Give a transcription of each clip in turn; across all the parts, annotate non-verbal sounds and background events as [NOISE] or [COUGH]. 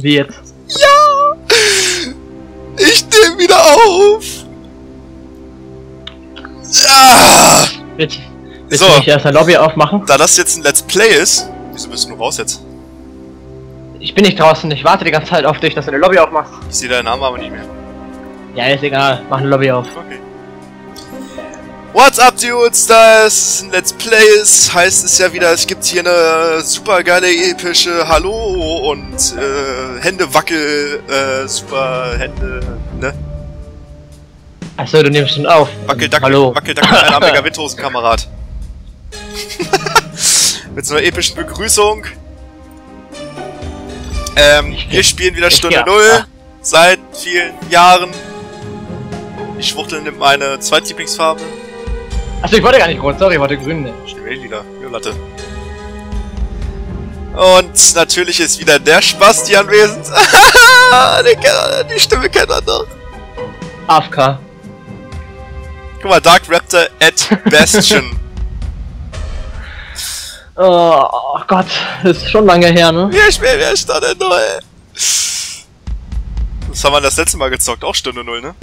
Wie jetzt? Ja! Ich nehme wieder auf! Ja! Willst, willst So. du nicht erst eine Lobby aufmachen? Da das jetzt ein Let's Play ist... Wieso bist du raus jetzt? Ich bin nicht draußen, ich warte die ganze Zeit auf dich, dass du eine Lobby aufmachst. Ich sehe deinen Namen aber nicht mehr. Ja, ist egal, mach eine Lobby auf. Okay. What's up, Dudes? Da ein Let's Play ist, heißt es ja wieder, es gibt hier eine super geile, epische Hallo und äh, Hände wackel, äh, super Hände, ne? Achso, du nimmst schon auf. Wackel, dackel, Hallo. wackel, dackel, einarmiger [LAUGHS] Windhosenkamerad. [LAUGHS] Mit so einer epischen Begrüßung. Ähm, wir spielen wieder ich Stunde ja. Null. Ah. Seit vielen Jahren. Die Schwuchtel nimmt meine Zweitlieblingsfarbe. Achso, ich wollte gar nicht rot, sorry, ich wollte grün nehmen. Schnell wieder, Violette. Und natürlich ist wieder der Spasti anwesend. [LAUGHS] die, Stimme kennt er doch. AFK. Guck mal, Dark Raptor at Bastion. [LAUGHS] Oh, oh Gott, das ist schon lange her, ne? Wir spielen wieder Stunde Null. Was haben wir das letzte Mal gezockt? Auch Stunde Null, ne?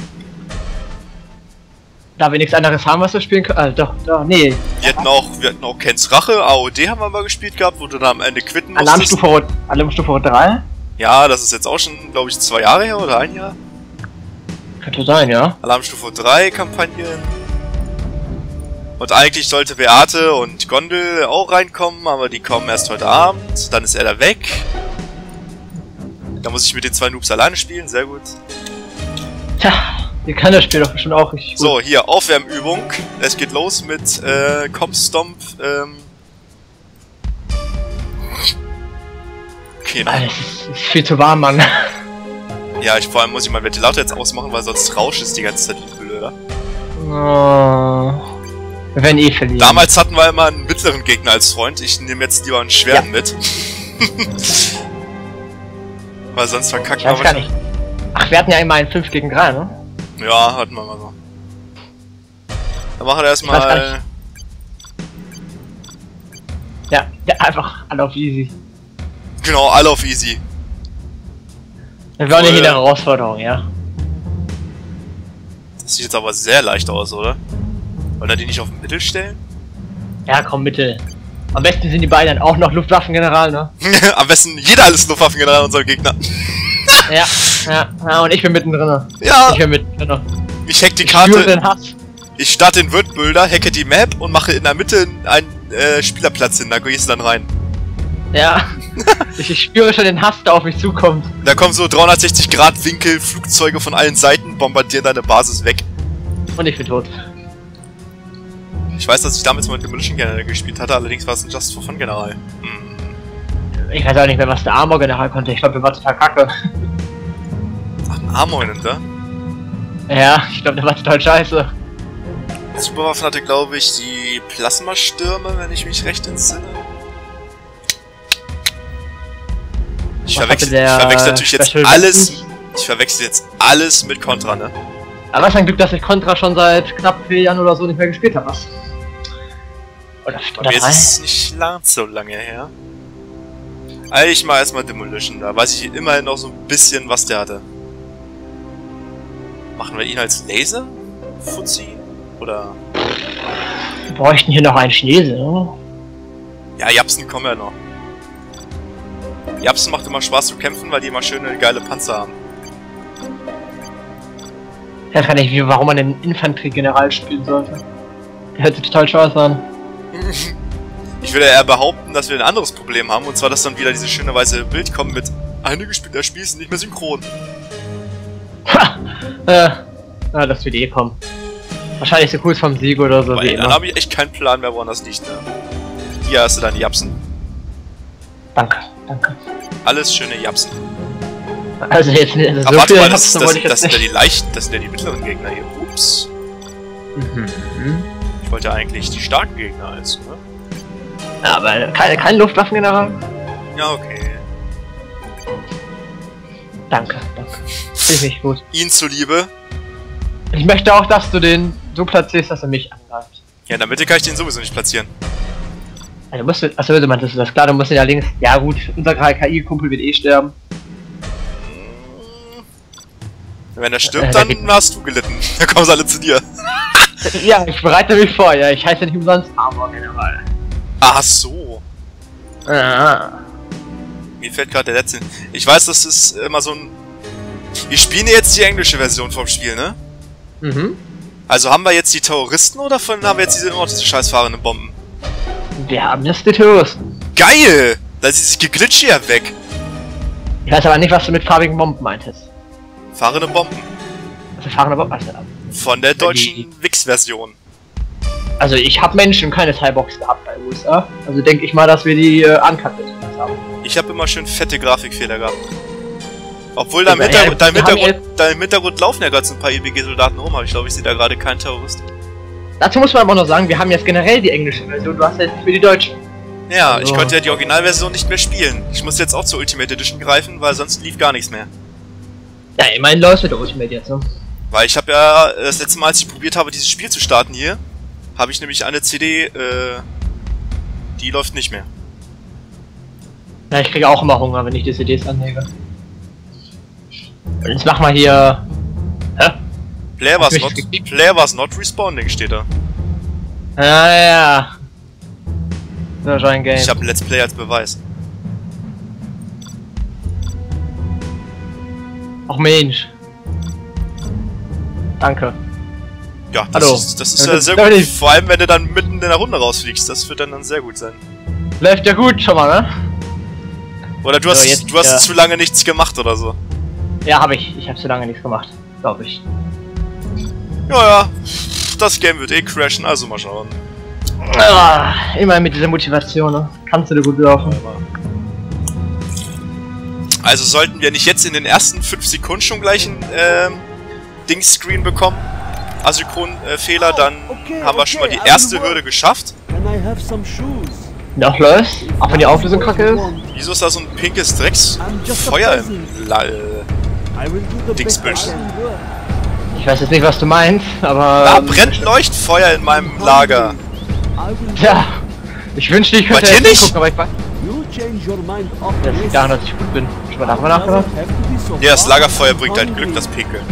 Da wir nichts anderes haben, was wir spielen können. Ah, doch, doch, nee. Wir hatten auch, wir hatten auch Kens Rache, AOD haben wir mal gespielt gehabt, wo du dann am Ende quitten musstest. Alarmstufe Rot, Alarmstufe Rot 3? Ja, das ist jetzt auch schon, glaube ich, zwei Jahre her oder ein Jahr. Könnte sein, ja. Alarmstufe 3 Kampagnen. Und eigentlich sollte Beate und Gondel auch reinkommen, aber die kommen erst heute Abend. Dann ist er da weg. Da muss ich mit den zwei Noobs alleine spielen, sehr gut. Tja, ihr kann das Spiel doch bestimmt auch richtig gut. So, hier, Aufwärmübung. Es geht los mit äh, Comstomp. Ähm. Okay, Alter, nein. es ist, viel zu warm, Mann. [LAUGHS] Ja, ich vor allem muss ich meinen Ventilator jetzt ausmachen, weil sonst rauscht es die ganze Zeit die Gülle, oder? Oh. Wir werden eh verlieren. Damals hatten wir immer einen mittleren Gegner als Freund. Ich nehme jetzt lieber einen schweren Ja. mit. [LAUGHS] Weil sonst verkacken ich weiß wir gar nicht. Ach, wir hatten ja immer ein 5 gegen 3, ne? Ja, hatten wir mal so. Dann machen wir erstmal. Ja, ja einfach alle auf easy. Genau, alle auf easy. Ja Cool. hier eine Herausforderung, ja. Das sieht jetzt aber sehr leicht aus, oder? Wollen wir die nicht auf den Mittel stellen? Ja, komm, Mittel. Am besten sind die beiden dann auch noch Luftwaffengeneral, ne? [LAUGHS] Am besten jeder alles Luftwaffengeneral unserer Gegner. ja, [LAUGHS] ja, ja, und ich bin mittendrin. Ja, Ich bin mittendrin. ich hack die Karte. Ich starte den Wordbuilder, hacke die Map und mache in der Mitte einen äh, Spielerplatz hin. Da gehst du dann rein. Ja. [LAUGHS] ich, ich spüre schon den Hass, der auf mich zukommt. Da kommen so 360 Grad Winkel, Flugzeuge von allen Seiten, bombardieren deine Basis weg. Und ich bin tot. Ich weiß, dass ich damals mal Demolition General gespielt hatte, allerdings war es ein Just for Fun General. Hm. Ich weiß auch nicht mehr, was der Armor-General konnte. Ich glaube, der war total kacke. Ach, ein Armor nimmt er. Ja, ich glaube, der war total scheiße. Superwaffen hatte, glaube ich, die Plasmastürme, wenn ich mich recht entsinne. Ich verwechsel, ich verwechsel natürlich jetzt alles. Ich verwechsel jetzt alles mit Contra, ne? Aber was ein Glück, dass ich Contra schon seit knapp vier Jahren oder so nicht mehr gespielt habe. Was? Oder, oder mir ist es nicht lang so lange her. Also ich mach erstmal Demolition, da weiß ich immerhin noch so ein bisschen, was der hatte. Machen wir ihn als Laser? Fuzzi? Oder. Wir bräuchten hier noch einen Chinese, ne? Ja, Japsen kommen ja noch. Japsen macht immer Spaß zu kämpfen, weil die immer schöne, geile Panzer haben. Ich weiß gar nicht, wie, warum man den Infanterie-General spielen sollte. Der hört sich total scheiße an. [LAUGHS] Ich würde eher behaupten, dass wir ein anderes Problem haben, und zwar, dass dann wieder dieses schöne weiße Bild kommt mit einige Spieler Spiel sind nicht mehr synchron. Ha! Äh, ah, das wird eh kommen. Wahrscheinlich so kurz vom Sieg oder so, Weil wie dann habe ich echt keinen Plan mehr, woran das liegt. Ne? Hier hast du deine Japsen. Danke, danke. Alles schöne Japsen. Also jetzt nicht, also Aber so warte mal, das, das, sind ja die leichten, das sind ja die mittleren Gegner hier. Ups. Mhm. Ich wollte ja eigentlich die starken Gegner als, ne? Ja, aber kein, kein Luftwaffengeneral? Ja, okay. Danke, danke. Finde ich gut. Ihnen zuliebe. Ich möchte auch, dass du den so platzierst, dass er mich angreift. Ja, in der Mitte kann ich den sowieso nicht platzieren. Also musst du, achso, du meintest das klar, du musst ihn ja links. Ja gut, unser KI-Kumpel wird eh sterben. Wenn er stirbt, Äh, dann hast du gelitten. [LAUGHS] Dann kommen sie alle zu dir. [LAUGHS] Ja, ich bereite mich vor, ja. Ich heiße nicht umsonst Armor General. Ach so. Ah. Mir fällt gerade der letzte. Ich weiß, das ist immer so ein. Wir spielen jetzt die englische Version vom Spiel, ne? Mhm. Also haben wir jetzt die Terroristen oder von haben wir jetzt diese immer diese scheiß fahrenden Bomben? Wir haben jetzt die Terroristen. Geil! Da ist dieses Geglitsche ja weg. Ich weiß aber nicht, was du mit farbigen Bomben meintest. Fahrende Bomben. Also fahrende Bomben. Also, Von der Die- deutschen Wix-Version. also ich habe Menschen keine Teilbox gehabt bei USA. Also denke ich mal, dass wir die äh, uncut haben. Ich habe immer schön fette Grafikfehler gehabt. Obwohl da im Hintergrund, da im Hintergrund, da im Hintergrund laufen ja gerade so ein paar EBG-Soldaten rum, aber ich glaube, ich sehe da gerade keinen Terrorist. Dazu muss man aber noch sagen, wir haben jetzt generell die englische Version. Du hast jetzt mehr die deutsche. Ja, ich Oh. konnte ja die Originalversion nicht mehr spielen. Ich muss jetzt auch zur Ultimate Edition greifen, weil sonst lief gar nichts mehr. Ja, immerhin läuft mit der Ultimate jetzt, ne? Weil ich habe ja äh, das letzte Mal, als ich probiert habe, dieses Spiel zu starten hier, habe ich nämlich eine CD, äh, die läuft nicht mehr. Ja, ich kriege auch immer Hunger, wenn ich die CDs anlege. Und jetzt mach mal hier. Hä? Player was not? Player was not responding steht da. Ah ja. So, ein Game. Ich habe ein Let's Play als Beweis. Ach Mensch. Danke. Ja, das Hallo. ist, das ist Ja, das sehr gut. Vor allem, wenn du dann mitten in der Runde rausfliegst. Das wird dann, dann sehr gut sein. Läuft ja gut schon mal, ne? Oder du hast, So, jetzt, du hast ja. zu lange nichts gemacht oder so. Ja, habe ich. Ich habe zu lange nichts gemacht. Glaube ich. Ja, ja. Das Game wird eh crashen, also mal schauen. Ah, immer mit dieser Motivation, ne? Kannst du dir gut laufen. Also sollten wir nicht jetzt in den ersten 5 Sekunden schon gleich einen ähm, Dings-Screen bekommen, Asynchron-Fehler, dann Okay, haben wir schon mal okay, die I erste. Hürde geschafft. Can I have some shoes? Noch läuft. Auch wenn die Auflösung kacke ist. Wieso ist da so ein pinkes Drecks I'm just a Feuer peasant. im La I will do the best I Dingsbüsch. Ich weiß jetzt nicht, was du meinst, aber. Da brennt Leuchtfeuer in meinem Lager. Tja. Ich wünschte, ich könnte jetzt nicht? gucken, aber ich weiß. You change your mind of Das liegt daran, dass ich gut bin. Schon mal darüber nachgedacht? Ja, das Lagerfeuer bringt halt Glück, das Pinkeln.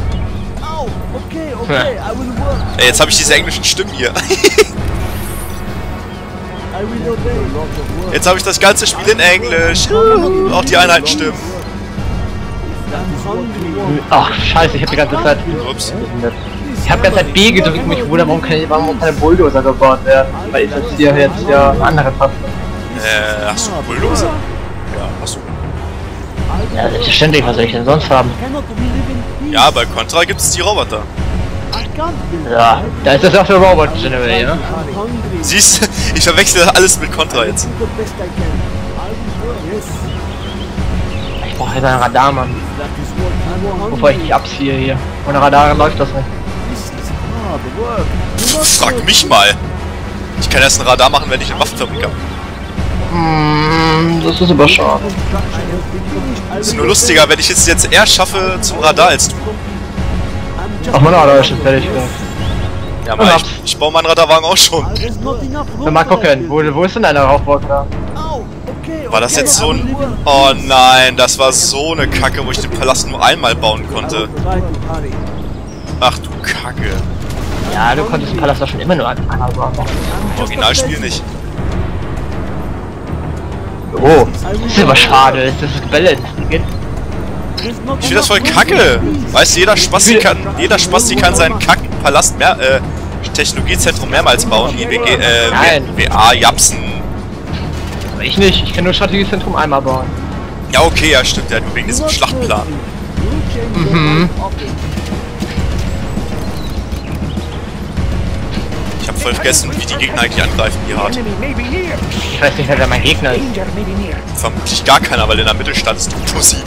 Oh, okay, okay, I will work. Ey, jetzt habe ich diese englischen Stimmen hier. [LAUGHS] Jetzt habe ich das ganze Spiel in Englisch. Auch die Einheiten stimmen. Ach, scheiße, ich hab die ganze Zeit. Ups. Ich hab die ganze Zeit B gedrückt und mich wundert, warum keine, warum keine Bulldozer gebaut werden. Weil ich das hier jetzt ja andere Taste. Äh, hast du einen Bulldozer? Ja, hast du. Ja, selbstverständlich, was soll ich denn sonst haben? Ja, bei Contra gibt es die Roboter. Ja, da ist das auch der Robot General, ja? Siehst du, ich verwechsel alles mit Contra jetzt. Ich brauche jetzt ein Radar, Mann. Bevor ich dich abziehe hier. Ohne Radar läuft das nicht. Frag mich mal. Ich kann erst ein Radar machen, wenn ich eine Waffenfabrik habe. Mm, das ist aber schade. Ist nur lustiger, wenn ich es jetzt eher schaffe zum Radar als du. Ach, mein Radar ist schon fertig. ja. Ja, mal, ich, ich baue meinen Radarwagen auch schon. Dann mal gucken, wo, wo ist denn deine Rauchwolke da? War das jetzt so ein... Oh nein, das war so eine Kacke, wo ich den Palast nur einmal bauen konnte. Ach du Kacke. Ja, du konntest den Palast doch schon immer nur einmal bauen. Im Originalspiel nicht. Oh, das ist aber schade, das ist gebalanced. Ich finde das voll kacke. Weißt du, jeder Spasti kann, jeder Spasti kann seinen Kack-Palast mehr, äh, Technologiezentrum mehrmals bauen. IWG, äh, Nein. WA, Japsen. Aber ich nicht, ich kann nur Strategiezentrum einmal bauen. Ja, okay, ja, stimmt, ja, nur wegen diesem Schlachtplan. Mhm. Ich habe voll vergessen, wie die Gegner eigentlich angreifen, die hart. Ich weiß nicht, wer mein Gegner ist. Vermutlich gar keiner, weil in der Mitte stand es Dukto 7.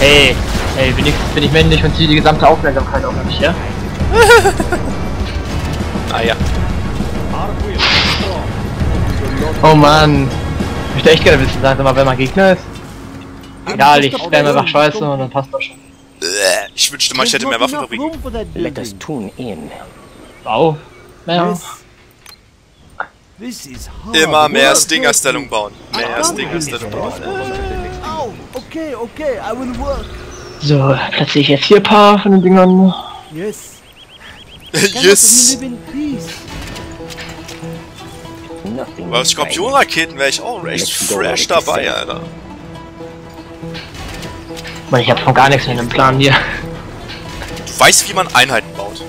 Hey, hey, wenigstens bin ich männlich und ziehe die gesamte Aufmerksamkeit auf mich, ja? Naja. Oh Mann. Ich möchte echt gerne wissen, sag mal, wer mein Gegner ist. Egal, ich stelle mir einfach Scheiße und dann passt das schon. Ich wünschte mal, ich hätte mehr Waffenfabriken. that Let us tune in. Wow. Ja. Immer mehr. Stinger-Stellung bauen. Mehr Stinger-Stellung bauen. Au, okay, okay, I will work. So, platziere ich jetzt hier ein paar von den Dingern. Yes. [LAUGHS] Yes! Bei Skorpionraketen wäre ich auch recht fresh dabei, Alter. Ich habe von gar nichts mehr in dem Plan hier. Du weißt, wie man Einheiten baut.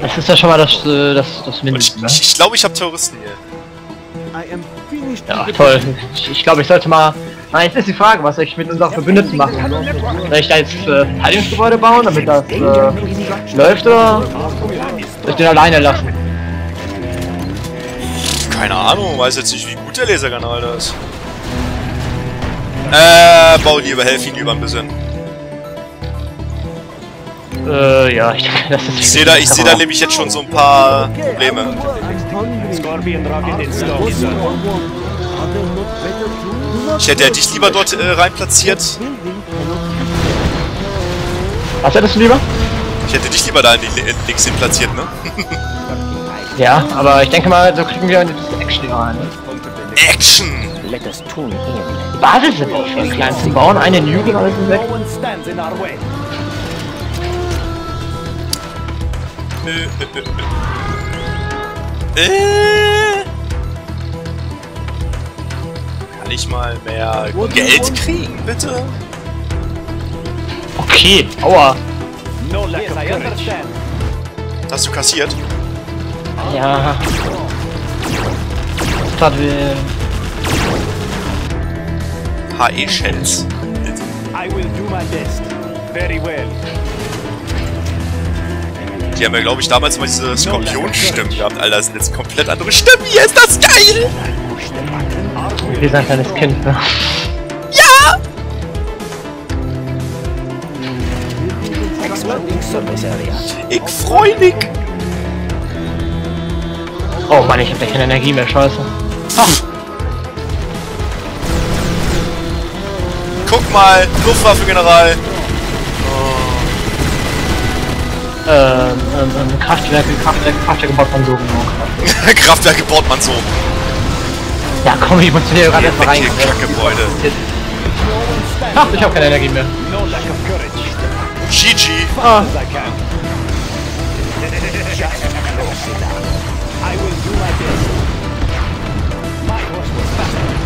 Das ist ja schon mal das, äh, das, das Und ich Mindeste, ne? glaube, ich, glaub, ich habe Terroristen hier. Ja, toll. Ich, ich glaube, ich sollte mal... Na, jetzt ist die Frage, was soll ich mit unseren Verbündeten machen? Soll ich da jetzt äh, Verteidigungsgebäude bauen, damit das äh, läuft, oder soll ich den alleine lassen? Keine Ahnung, weiß jetzt nicht, wie gut der Laserkanal da ist. Äh, bau lieber, helf ihn lieber ein bisschen. Äh, ja, ich [LAUGHS] denke, das ist... Ich sehe da, ich sehe da nämlich jetzt schon so ein paar Probleme. Scorpion rocket installed, Ich hätte ja dich lieber dort äh, rein platziert. Was hättest du lieber? Ich hätte dich lieber da in die, in links hin platziert, ne? [LAUGHS] Ja, aber ich denke mal, so kriegen wir ein bisschen Action rein. Ne? Action! Die Basis sind auch schon klein zu bauen, eine Nuke und alles ist weg. No one stands in our way. Äh. Ich mal mehr Geld kriegen, bitte? Okay, aua. No lack of courage. Hast du kassiert? Ja. Das will... HE-Shells. I will do my best. Very well. Die haben ja, glaube ich, damals mal diese Skorpion-Stimmen gehabt. Alter, das sind jetzt komplett andere Stimmen. Hier ist das geil! Wir sind ein kleines Kind, ne? Ich freu mich! Oh Mann, ich hab ja keine Energie mehr, scheiße. Guck mal, Luftwaffe-General. Ähm, ähm, ähm, Kraftwerke, Kraftwerke, Kraftwerke baut man so genau. [LAUGHS] Kraftwerke baut man so. Ja, komm, ich muss hier gerade erstmal rein. Ach, ich hab keine Energie mehr. GG. Ah.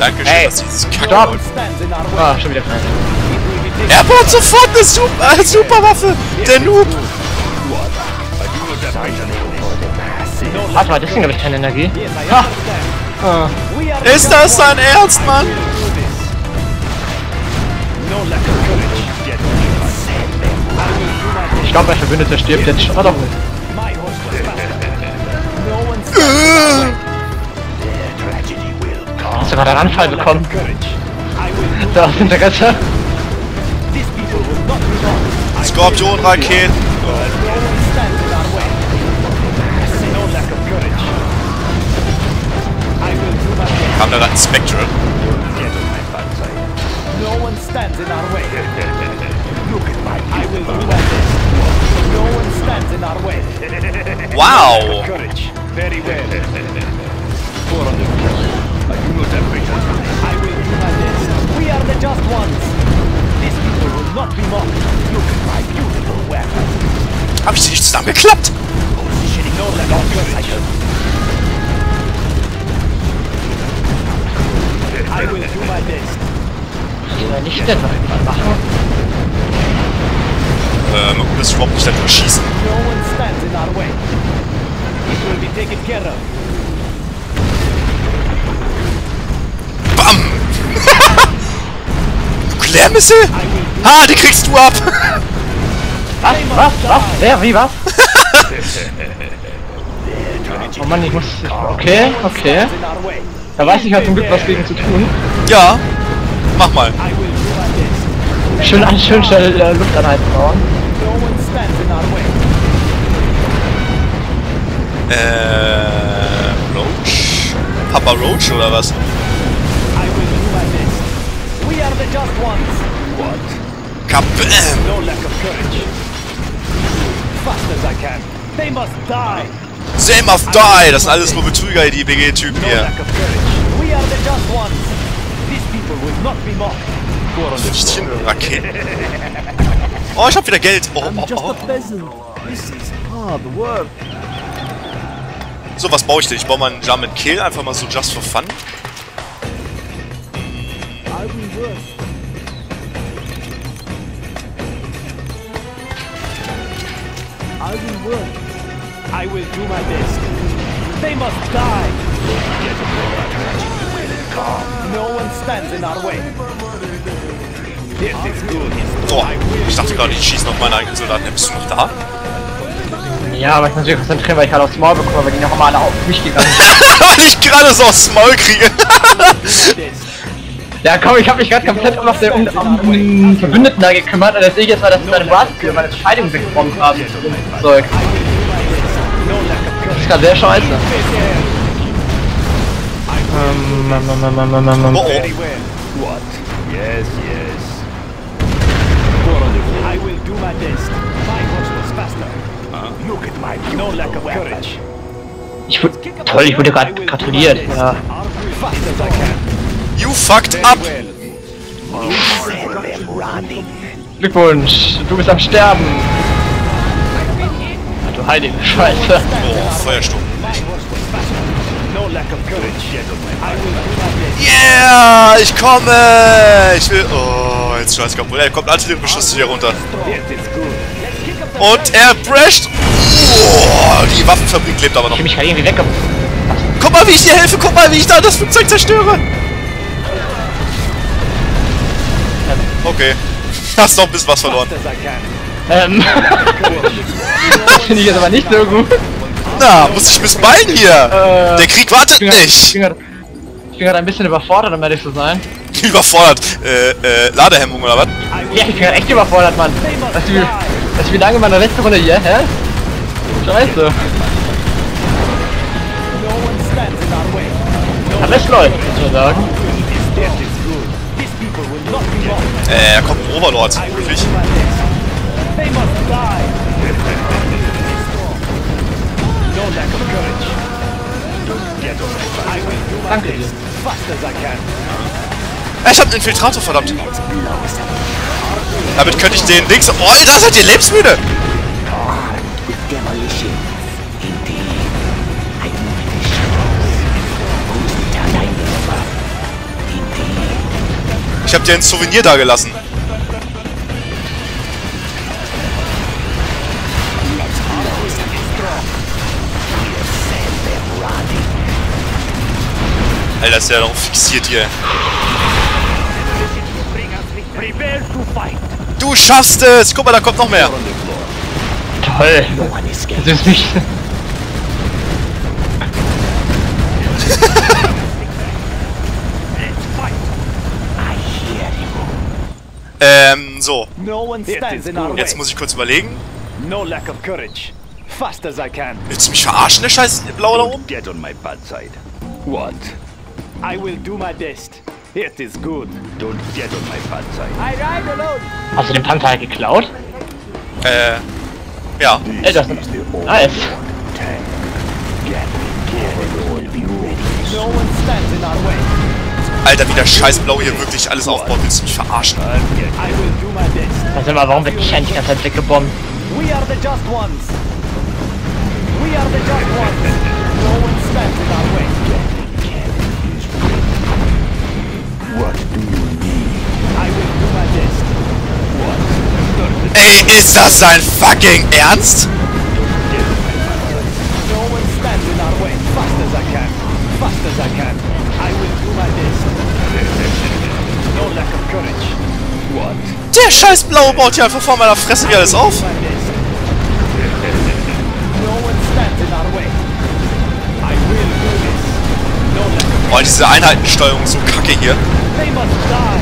Dankeschön, Ey, dass dieses stopp. Our way. ah, schon wieder taken Er baut sofort eine Super, äh, Superwaffe! Der Noob! Warte mal, deswegen habe ich keine Energie. Ha! Ah, are Ist das dein Ernst, Mann? ich glaube, mein Verbündeter stirbt jetzt schon. Ah, one stands Hast du gerade einen Anfall bekommen? So, aus Interesse. Skorpion-Raketen. Do my best. Kam da gerade ein Spectre. No one stands in our way. [LAUGHS] Look at my I will do my best. No one stands in our way. [LAUGHS] Wow! Courage. Very well. I will do my best. We are the just ones. These people will not be mocked. Look at my beautiful weapon. Hab ich sie nicht zusammengeklappt? No lack of I will do my best. Oder nicht denn noch mal machen? Ähm, und das überhaupt nicht da durchschießen. No one stands in our way. It will be taken care of. Bam! [LAUGHS] Nuklearmissile? Ha, die kriegst du ab! [LAUGHS] Was? Was? Was? Wer? Wie? Was? [LAUGHS] oh Mann, ich muss... Okay, okay. Da weiß ich halt zum Glück was gegen zu tun. Ja, mach mal. Schön, an- schön schnell äh, Lufteinheiten bauen. No one stands in our way. Äh, Roach? Papa Roach oder was? Ones. Kabam! No lack of courage. Fast as I can. They must die. They must die! Das sind alles nur Betrüger, die BG-Typen hier. Are the just ones. These people will not be mocked. Raketen. Oh, ich hab wieder Geld. Oh, oh, oh. So, was baue ich denn? Ich baue mal einen German Kill, einfach mal so just for fun. I will work. I will do my best. They must die. No one stands in our way. This is good. Oh, ich dachte gerade, ich schieße noch meine eigenen Soldaten. Bist du noch da? Ja, aber ich muss mich konzentrieren, weil ich gerade aufs Maul bekomme, weil die noch mal alle auf mich gegangen sind. [LAUGHS] Weil ich gerade so aufs Maul kriege. [LAUGHS] Ja, komm, ich habe mich gerade komplett um, auf den, um, um, um Verbündeten da gekümmert und jetzt sehe ich jetzt mal, dass sie meine Brassskill, meine Verteidigung weggebombt haben. Zeug. Das ist gerade sehr scheiße. Ähm, ähm, ähm, ähm, ähm. Oh, oh. Very well. What? Yes, yes. I will do my best. My horse was faster. Look at my no lack of courage. Ich wurde, toll, ich wurde gerade gratuliert. Ja. You fucked up. Glückwunsch, du bist am Sterben. Du heilige Scheiße. Oh, Feuersturm. Yeah, ich komme. Ich will... Oh, jetzt scheiß kaputt. Er kommt Artilleriebeschuss zu dir runter. Und er brasht. Oh, die Waffenfabrik lebt aber noch. Ich mich gerade irgendwie wegge... Guck mal, wie ich dir helfe. Guck mal, wie ich da das Flugzeug zerstöre. Okay. [LAUGHS] Hast noch ein bisschen was verloren. fast as I can. Ähm, das [LAUGHS] finde ich jetzt aber nicht so gut. Na, muss ich bisschen beeilen hier. Äh, Der Krieg wartet Ich nicht. ich bin gerade ein bisschen überfordert, um ehrlich zu sein. [LAUGHS] Überfordert. Äh, äh, Ladehemmung oder was? Ja, ich bin gerade echt überfordert, Mann. Weißt du, wie, weißt du, wie lange meine letzte Runde hier, hä? Scheiße. Aber es läuft, muss man sagen. Äh, da kommt ein Overlord. Wirklich. They must die. Lack of courage. I will do my Danke dir. best. Fast as I can. Ich hab einen Infiltrator, verdammt. Damit könnte ich den Dings... Oh, da seid ihr lebensmüde. Ich hab dir ein Souvenir da Alter, ist der noch fixiert hier. Du schaffst es! Guck mal, da kommt noch mehr. Toll. Das ist nicht... [LAUGHS] Ähm, so. Jetzt muss ich kurz überlegen. No lack of courage. Fast as I can. Willst du mich verarschen, der scheiß Blaue da oben? Get on my bad side. What? I will do my best. It is good. Don't get on my side. I ride alone. Hast du den Panzer halt geklaut? Äh, ja. Ey, das ist... Nice. No one stands in our way. Alter, wie der scheiß Blau hier wirklich alles aufbaut. Willst du mich verarschen? I will do my best. Sag mal, warum wird ich eigentlich die ganze Zeit weggebombt? We are the just ones. We are the just ones. No one stands in our way. Best. No lack of courage. What? Der scheiß Blaue baut hier einfach vor meiner Fresse wie alles auf. Boah, diese Einheitensteuerung ist so kacke hier. They must die.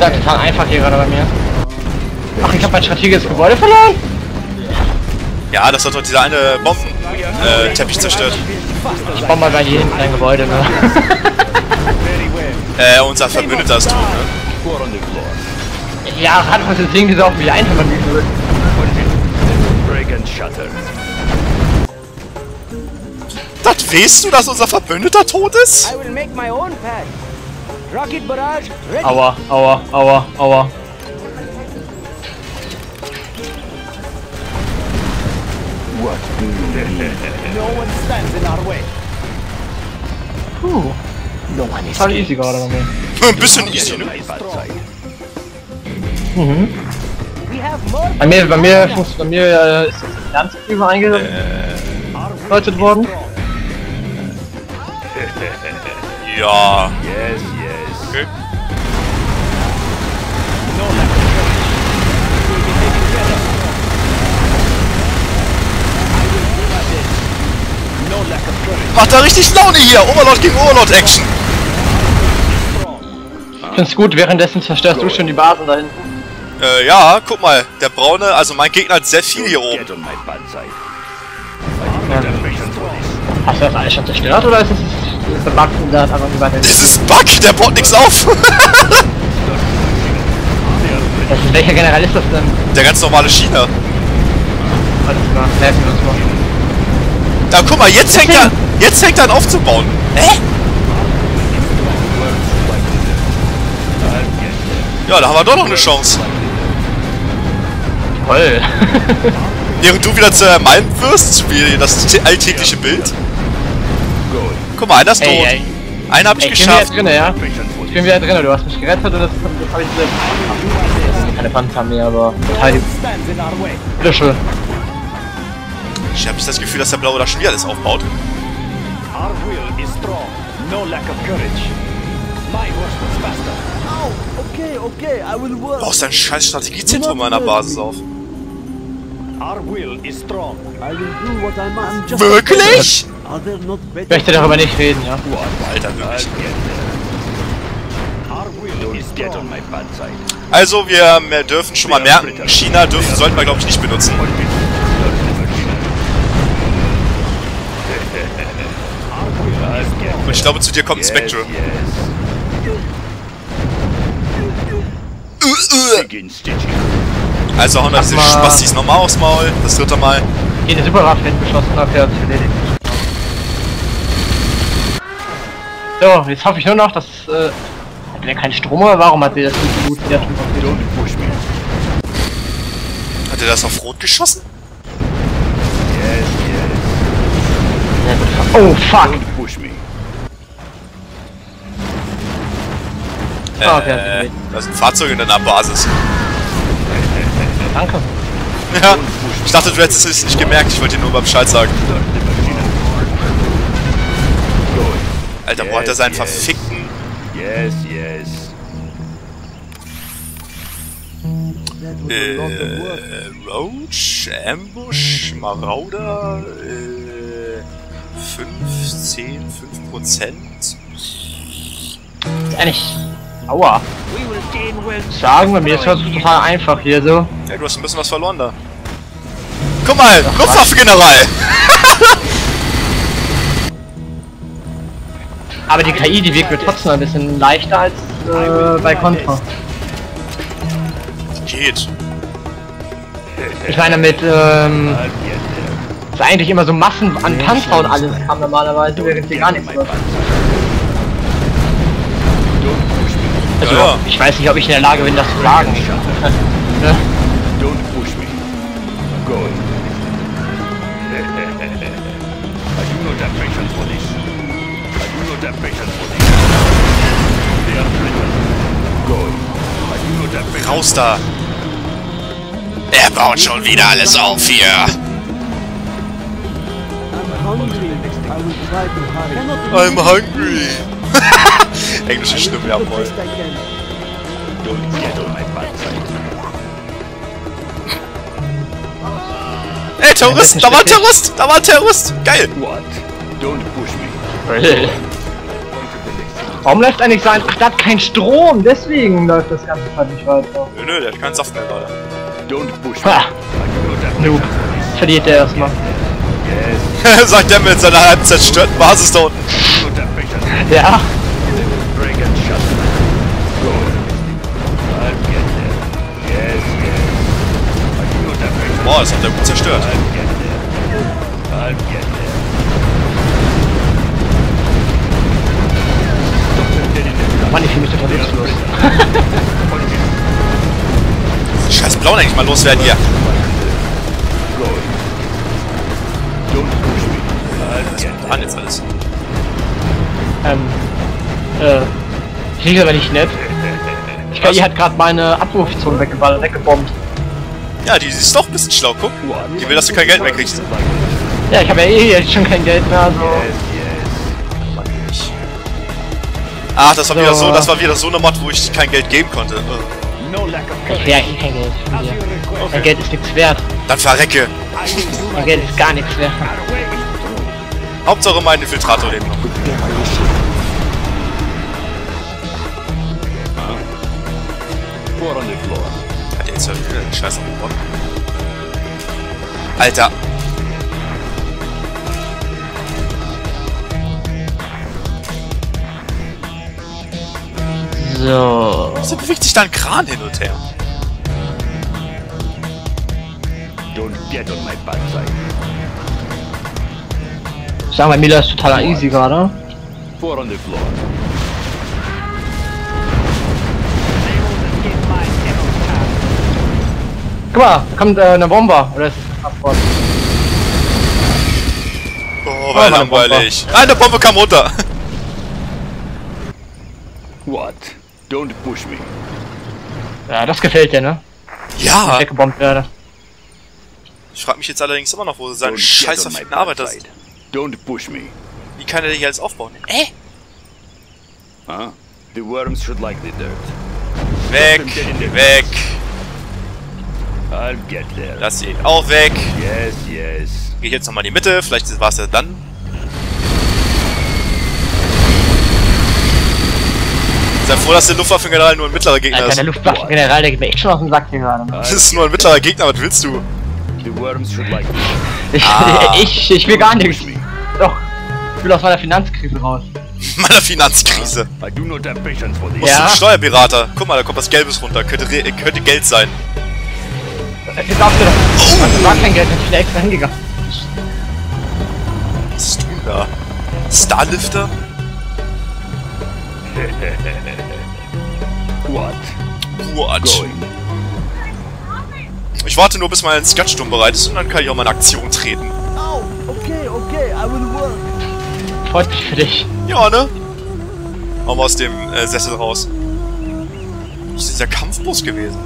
Gesagt, total einfach hier gerade bei mir. Ach, ich habe mein strategisches Gebäude verloren? Ja, das hat doch dieser eine Bomben äh, Teppich zerstört. Ich baue mal bei hier hinten ein Gebäude, ne? [LAUGHS] Äh, unser Verbündeter ist tot, ne? Ja, rat was deswegen diese will. Break and shatter. Das weißt du, dass unser Verbündeter tot ist? I will make my own path. Rocket barrage ready. Aua, aua, aua, aua. No one stands in our way. Puh, No one is total easy gerade bei mir. Ein bisschen easy, ne? Mhm. Bei mir, bei mir, bei mir äh, ist das Lernzyklus eingeläutet worden. [LAUGHS] Ja. Yes. Macht da richtig Laune hier. Overlord gegen Overlord Action. Ich find's gut, währenddessen zerstörst du schon die Basen da hinten. Äh, ja, guck mal. Der braune, also mein Gegner hat sehr viel hier oben. Ja. Hast du das alles schon zerstört oder ist es verbuggt und da hat einfach weiter Das ist Bug, der baut nichts auf. ist, Welcher General ist das denn? der ganz normale China. Alles klar, merken wir uns mal. Da guck mal, jetzt fängt er, jetzt fängt er an aufzubauen. Hä? Ja, da haben wir doch noch eine Chance. Toll. [LAUGHS] Während du wieder zermalmt wirst, wie das alltägliche Bild. Guck mal, einer ist tot. ey, ey. Einen hab ich Ey, ich bin wieder geschafft. drin, ja? Ich bin wieder drin, du hast mich gerettet und das, das habe ich selbst. Keine Panzer mehr, aber way. Bitteschön. Ich habe das Gefühl, dass der Blaue da schon wieder alles aufbaut. Our will is strong. No lack of courage. My horse was faster. Oh, okay, okay, I will work. Baust dein scheiß Strategiezentrum meiner Basis auf. Our will is strong. I will do what I must. Wirklich? Ich möchte darüber nicht reden, ja? Alter, wirklich. Also, wir wir dürfen schon mal merken, China dürfen, sollten wir, glaube ich, nicht benutzen. Und ich glaube, zu dir kommt ein Spectre. Äh. Also hauen wir diese Spastis nochmal aufs Maul. Das dritte Mal. Jede Superwaffe wird beschossen, okay, hat sich erledigt. So, jetzt hoffe ich nur noch, dass, äh, hat der keinen Strom oder warum hat der das nicht so gut der Atomrakete? Hat er das auf Rot geschossen? Ja, gut. Oh, fuck! Ah, okay, Äh, erledigt. da sind Fahrzeuge in deiner Basis. Danke. Ja, ich dachte, du hättest es nicht gemerkt. Ich wollte dir nur beim Bescheid sagen. Alter, wo hat er seinen verfickten... Yes, yes. Äh, Roach, Ambush, Marauder, äh, 5, 10, 5 Prozent. Ist eigentlich. Aua. Sagen, bei mir ist das total einfach hier so. Ja, du hast ein bisschen was verloren da. Guck mal, Luftwaffe-General! [LAUGHS] Aber die KI, die wirkt mir trotzdem ein bisschen leichter als äh, bei Contra. Geht. Ich meine mit, ähm, ist eigentlich immer so Massen an Panzer und alles kam normalerweise, während hier gar nichts läuft. Also, Ja, ja. ich weiß nicht, ob ich in der Lage bin, das zu sagen. ne? Don't push me. Go. I do not have patience for this. I do not have patience for this. They are threatened. Go. I do not have patience. Raus da! Er baut schon wieder alles auf hier! I'm hungry. I'm hungry! [LAUGHS] Englische Stimme, ja the voll. best I can. Don't get on my bad side. Ey, Terrorist! Da war ein Terrorist! Da war ein Terrorist! Geil! What? Don't push me. Warum läuft eigentlich sein? Ach, der hat keinen Strom, deswegen läuft das Ganze halt nicht weiter. Nö, nö, der hat keinen Saft mehr gerade. Don't push me. Ha, Noob. Verliert der erstmal. [LAUGHS] Sagt er mit seiner halb zerstörten Basis da unten. Ja, Boah, das hat er gut zerstört. Mann, ich fühle mich total nutzlos. Scheiß Blauen eigentlich mal loswerden hier. Also, Mann, jetzt alles? Ähm, äh, ich wenn ich nicht nett. Ich, ihr hat gerade meine Abwurfzone weggeballert, weggebombt. Ja, die ist doch ein bisschen schlau, guck. Die will, dass du kein Geld mehr kriegst. Ja, ich habe ja eh jetzt schon kein Geld mehr, also... Ach, das war wieder So. das war wieder so eine Mod, wo ich kein Geld geben konnte. Ich will ja eh kein Geld von dir. Mein Geld ist nichts wert. Dann verrecke. Mein Geld ist gar nichts wert. Hauptsache mein Infiltrator lebt noch. Four on the floor. Jetzt ja wieder den Scheiß abgebrochen? Alter. So. Wieso bewegt sich da ein Kran hin und her? Don't get on my bad side. Sag mal, Mila ist total easy gerade. Four on the floor. Guck mal, kommt äh, eine Bombe. Oder ist Transport? Oh, war langweilig. Nein, eine Bombe kam runter. What? Don't push me. Ja, das gefällt dir, ne? Ja. Weggebombt werde. Ich frage mich jetzt allerdings immer noch, wo seine scheiß verfickten Arbeiter sind. Don't push me. Wie kann er die jetzt aufbauen? Äh? Huh? The worms should like the dirt. Weg, weg. I'll get there. Lass ihn auch weg. Yes, yes. Geh jetzt nochmal in die Mitte, vielleicht war es ja dann. Sei froh, dass der Luftwaffengeneral nur ein mittlerer Gegner Alter, der ist. Luftwaffengeneral, der geht mir echt schon auf den Sack hier gerade. [LAUGHS] Das ist nur ein mittlerer Gegner, was willst du? The worms should like Ich, Ah. [LAUGHS] ich, ich will gar nichts. Doch. Ich will aus meiner Finanzkrise raus. [LAUGHS] Meiner Finanzkrise. I do not for Ja. du Steuerberater. Guck mal, da kommt was Gelbes runter. Könnte, re- könnte Geld sein. Jetzt darfst du doch. Das war kein Geld, ich bin extra hingegangen. Was ist du denn da? Starlifter? [LAUGHS] What? What? Going. Ich warte nur, bis mein Skatsturm bereit ist und dann kann ich auch mal in Aktion treten. Oh, okay, okay, I will work. Freut mich für dich. Ja, ne? Hau mal aus dem äh, Sessel raus. Das ist dieser Kampfbus gewesen.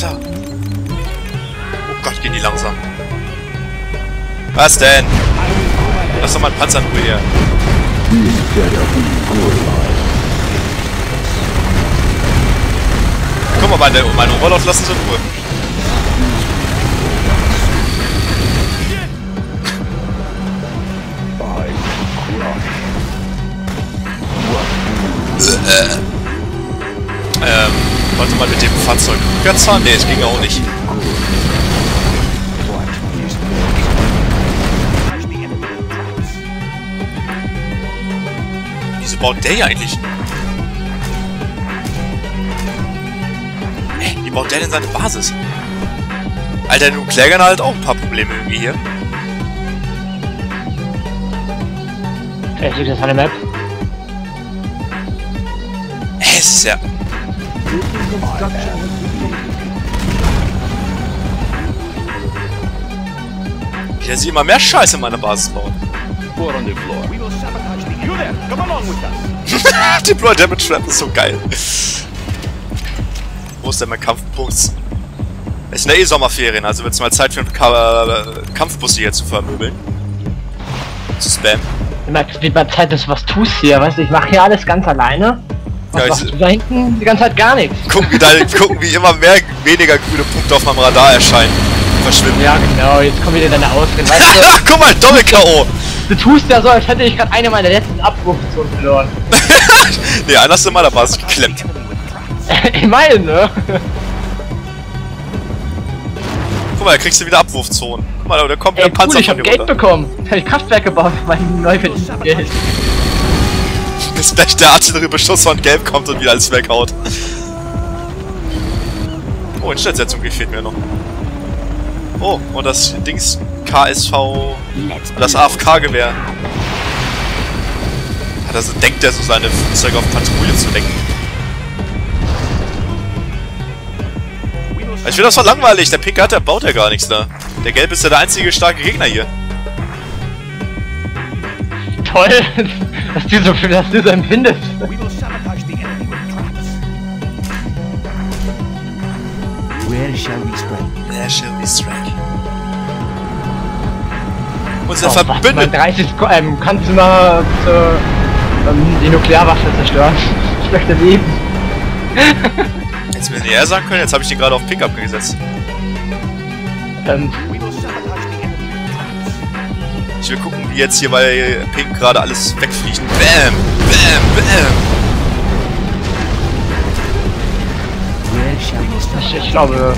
Da. Oh Gott, gehen die langsam. Was denn? Lass doch mal einen Panzer in Ruhe hier. Guck mal, meine, meine Oberlauf lassen sie in Ruhe. Ähm, wollte mal mit dem Fahrzeug rückwärts fahren? Nee, es ging auch nicht. Wieso baut der hier eigentlich? Hä, wie baut der denn seine Basis? Alter, der Nukleargunner hat auch ein paar Probleme irgendwie hier. Vielleicht ist das eine Map. Hä, es ist ja... Der sieht immer mehr Scheiße in meiner Basis bauen. Four on the floor. Deploy [LAUGHS] Damage Trap ist so geil. Wo ist denn mein Kampfbus? Es sind ja eh Sommerferien, also wird es mal Zeit für einen Ka äh, Kampfbus hier zu vermöbeln. Zu spammen. Immer, es wird mal Zeit, dass du was tust hier, weißt du, ich mache hier alles ganz alleine. Was Ja, ich- du da hinten? Die ganze Zeit gar nichts. Gucken, wie, da, gucken, wie immer mehr weniger grüne Punkte auf meinem Radar erscheinen. Verschwinden. Ja, genau, jetzt kommen wieder deine Ausreden, weißt Ach, [LAUGHS] guck mal, Doppel-K.O. du? Du tust ja so, als hätte ich gerade eine meiner letzten Abrufzonen verloren. [LAUGHS] nee, einer ist in meiner Basis geklemmt. [LAUGHS] ich meine, ne? Guck mal, da kriegst du wieder Abwurfzonen. Guck mal, da kommt wieder Ey, ein Panzer cool, ich hab Geld runter. bekommen. Ich hab Kraftwerk gebaut für mein neu verdientes Geld. Bis gleich der Artilleriebeschuss von Gelb kommt und wieder alles weghaut. Oh, Instandsetzung gefehlt mir noch. Oh, und das Dings KSV, das AFK-Gewehr. Hat er so, denkt er so seine Flugzeuge auf Patrouille zu lenken. Ich finde das voll langweilig. Der Pinke hat, der baut ja gar nichts da. Der Gelbe ist ja der einzige starke Gegner hier. Toll, [LAUGHS] dass du so, dass du so empfindest. We will sabotage the enemy with traps. Where shall we strike? Der shall we strike. Unser Oh, Verbündeter. 30 Sek ähm, kannst du mal zur, ähm, die Nuklearwaffe zerstören. Ich möchte leben. Du mir nicht eher sagen können, jetzt habe ich den gerade auf Pink abgesetzt. Ähm, Ich will gucken, wie jetzt hier bei Pink gerade alles wegfliegt. Bam! Bam! Bam! Ich, ich glaube,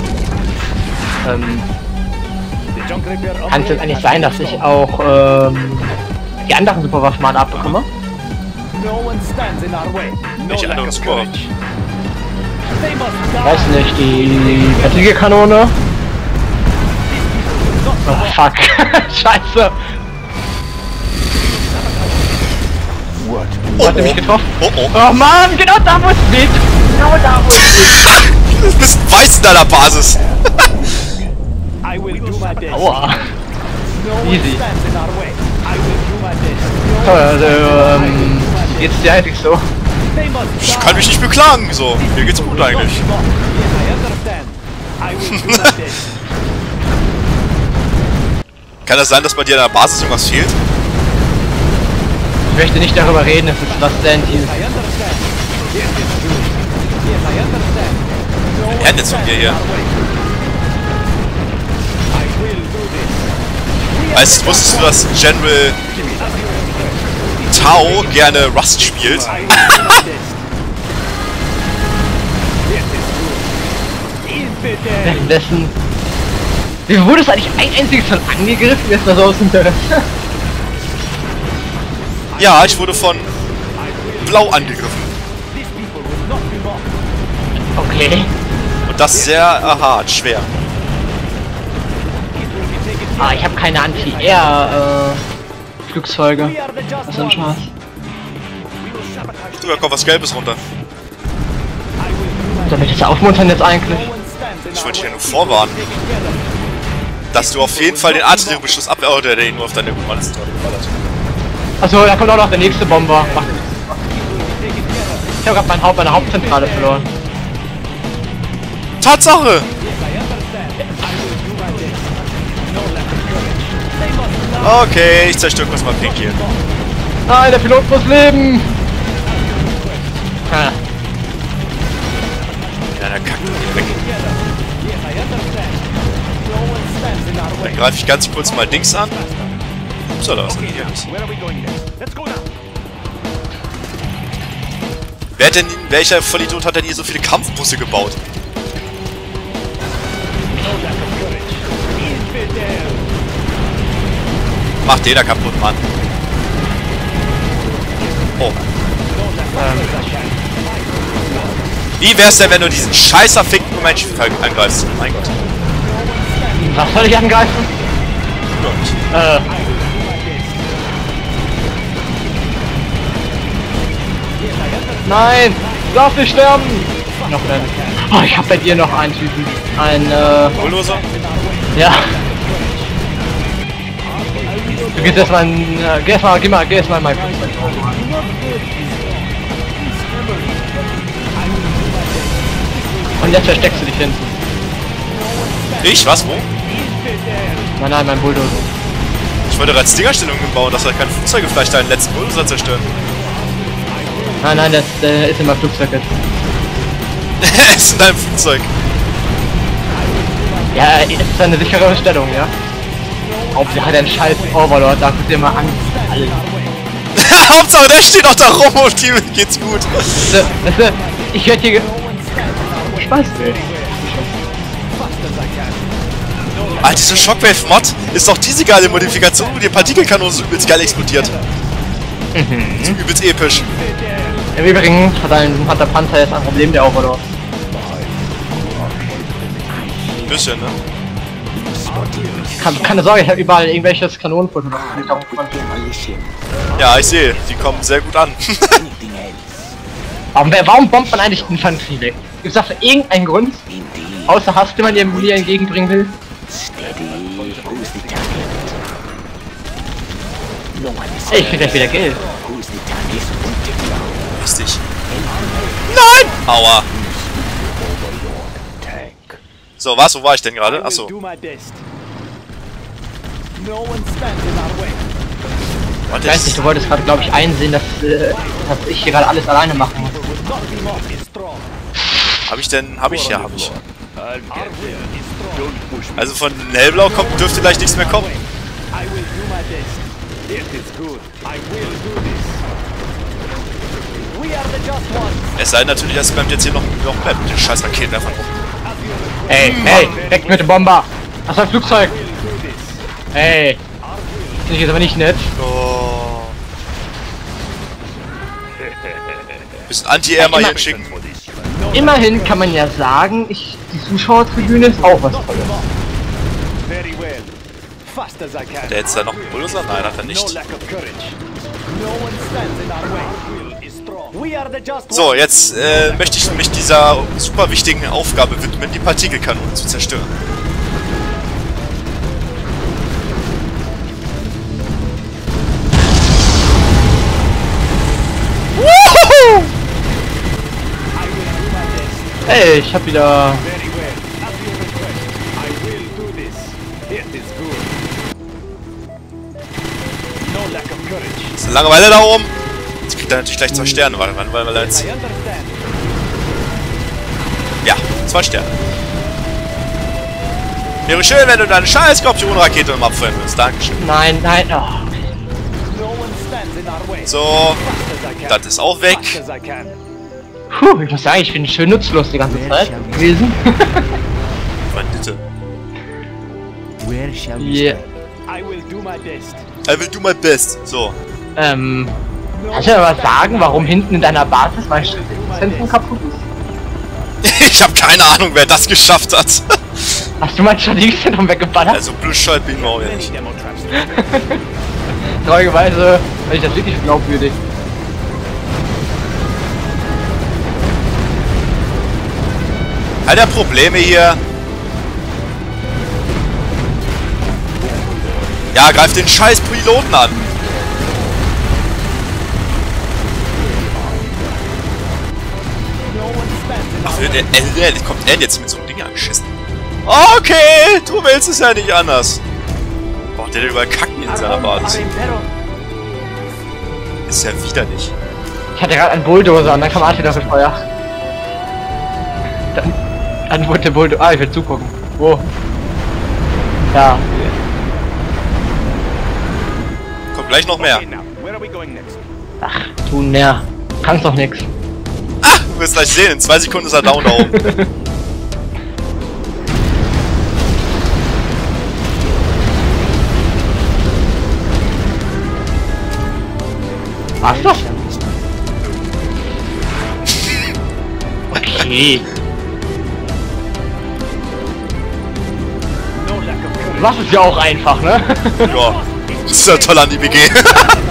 ähm, kann es jetzt eigentlich sein, dass ich auch ähm, die anderen Superwaffen mal abbekomme? Welche anderen Superwaffen? Weiß nicht, die Partikelkanone? Oh, fuck. [LAUGHS] Scheiße. What? Oh, Hat er mich getroffen? Oh, oh. Oh Mann, genau da es liegt. Genau da es liegt. Du bist weiß in deiner Basis. I will do my best. Aua. Easy. Toll, one also, ähm, geht's dir eigentlich so? Ich kann mich nicht beklagen. So, mir geht's gut eigentlich. [LAUGHS] Kann das sein, dass bei dir in der Basis irgendwas fehlt? Ich möchte nicht darüber reden, es ist I understand. No one werden jetzt von dir hier? du, wusstest du, dass General Tao gerne Rust spielt? Währenddessen. Wie wurde es eigentlich ein einziges Mal angegriffen? Jetzt mal so aus Interesse. Ja, ich wurde von Blau angegriffen. Okay. Und das sehr hart, schwer. Ah, ich habe keine Anti-Air äh, Was für ein Du, da kommt was Gelbes runter. Soll mich das aufmuntern jetzt eigentlich? Ich wollte dich ja nur vorwarnen, dass du auf jeden Fall den Artilleriebeschuss ab... Oh, der, der ihn nur auf deine Mannschaft ballert. Achso, da kommt auch noch der nächste Bomber. Macht. Ich habe gerade mein Haupt, meine Hauptzentrale verloren. Tatsache! Okay, ich zerstöre kurz mal Pink hier. Nein, der Pilot muss leben! Ah, Kleiner Kack, geh weg. Dann greife ich ganz kurz mal Dings an. Upsala, was ist denn. Wer hat denn, welcher Vollidiot hat denn hier so viele Kampfbusse gebaut? Mach den da kaputt, Mann. Oh. Wie wär's denn, wenn du diesen scheiß verfickten Menschen angreifst? Mein Gott. was soll ich angreifen? Gut. Äh. Nein! Du darfst nicht sterben! Noch ein. Oh, ich hab bei dir noch einen Typen. Ein, äh. Bulldozer? Ja. Du gehst erstmal in. Äh, geh erstmal, geh mal, geh erstmal in mein Flugzeug. Und jetzt versteckst du dich hinten. Ich? Was? Wo? Nein, nein, mein Bulldozer. Ich wollte gerade Stingerstellungen bauen, dass er keine Flugzeuge vielleicht deinen letzten Bulldozer zerstören. Nein, nein, das äh, ist in meinem Flugzeug [LAUGHS] jetzt. Er ist in deinem Flugzeug. Ja, es ist eine sichere Stellung, ja. Hauptsache hat einen scheiß Overlord, da guck dir mal an. Alles. [LAUGHS] Hauptsache, der steht auch da rum und ihm geht's gut. Weißt du, ich werde hier... Spaß will. Alter, diese Shockwave-Mod ist doch diese geile Modifikation, wo die Partikelkanone so übelst geil explodiert. So übelst episch. Im Übrigen hat, ein, hat der Panzer jetzt ein Problem, der Overlord. Ein bisschen, ne? Keine, keine Sorge, ich habe überall irgendwelches Kanonenfutter. Ja, ich sehe, die kommen sehr gut an. [LAUGHS] Else? Warum, bombt man eigentlich Infanterie weg? Gibt's dafür irgendeinen Grund? Außer Hass, den man ihrem Bulli entgegenbringen will? Ey, ich krieg gleich wieder Geld. Richtig. Nein! Aua. So, was? Wo war ich denn gerade? Achso. Ich weiß nicht, du wolltest gerade, glaube ich, einsehen, dass, äh, dass ich hier gerade alles alleine machen muss. Hab ich denn? Hab ich? Ja, hab ich. Also von Hellblau kommt, dürfte gleich nichts mehr kommen. I will do my best. It is good. I will do this. Es sei denn natürlich, es bleibt jetzt hier noch, noch mehr mit den scheiß Raketenwerfern rum. Ey, hey, weg mit dem Bomber! Das ist ein Flugzeug! Ey! Finde ich jetzt aber nicht nett. Oh. [LAUGHS] Bisschen Anti-Air mal hier schicken. Immerhin kann man ja sagen, ich, die Zuschauertribüne ist auch was Tolles. Can. Der jetzt da noch einen Bulldozer? Nein, hat er No nicht. So, jetzt äh, möchte ich mich dieser super wichtigen Aufgabe widmen, die Partikelkanone zu zerstören. Woohoo! I will do my best. Ey, ich hab wieder... Ist eine Langeweile da oben. Er natürlich gleich zwei Sterne, weil, weil, weil er jetzt... Ja, zwei Sterne. Wäre schön, wenn du deine scheiß Skorpion-Rakete im Abfeuern würdest. Dankeschön. Nein, nein, oh. So, das ist auch weg. Puh, ich muss sagen, ich bin schön nutzlos die ganze Zeit gewesen. [LAUGHS] Where shall yeah. I will do my best. I will do my best. So. Ähm, kannst du mir was sagen, warum hinten in deiner Basis mein Stützenzentrum kaputt ist? [LAUGHS] Ich habe keine Ahnung, wer das geschafft hat. [LAUGHS] Hast du mein Strategiezentrum weggeballert? Also, blöd schalt bin ich auch nicht. Traurigerweise, [LAUGHS] weil ich das wirklich glaubwürdig. Hat er Probleme hier? Ja, greif den scheiß Piloten an. Der kommt er jetzt mit so einem Ding angeschissen. Okay, du willst es ja nicht anders. Boah, der hat überall Kacken in seiner Basis. Ist ja widerlich. Ich hatte gerade einen Bulldozer und dann kam Arthur dafür Feuer. Dann, dann wurde der Bulldozer. Ah, ich will zugucken. Wo? Ja. Kommt gleich noch mehr. Ach, du näher. Kannst doch nix. Ah, du wirst gleich sehen. In zwei Sekunden ist er down da oben. Was doch? Okay. Was ist ja auch einfach, ne? Ja, das ist ja toll an die BG. [LAUGHS]